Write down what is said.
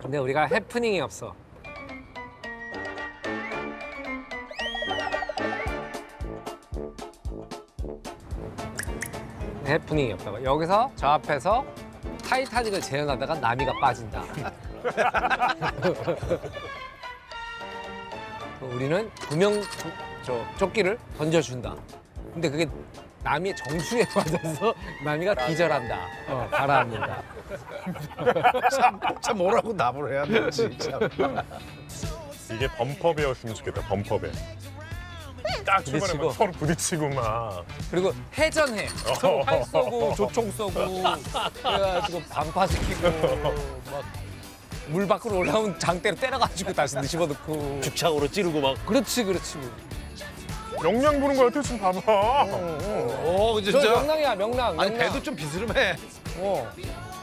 근데 우리가 해프닝이 없어. 해프닝이 없다고. 여기서 저 앞에서 타이타닉을 재현하다가 나미가 빠진다. 우리는 구명 조- 저 조끼를 던져준다. 근데 그게 나미의 정수에 맞아서 나미가 기절한다. 어, 가라앉는다. 참 뭐라고 답을 해야 될지 참. 이게 범퍼 배였으면 좋겠다. 범퍼 배. 딱 초반에 부딪히고. 막 서로 부딪히고 막. 그리고 해전해. 서로 활 쏘고 조총 쏘고 그래가지고 반파시키고 막 물 밖으로 올라온 장대로 때려가지고 다시 집어넣고. 죽창으로 찌르고 막 그렇지 그렇지. 영양 부는 거 같아 지금 봐봐. 오저 진짜. 명랑이야 명랑. 아니 명랑. 배도 좀 비스름해. 어.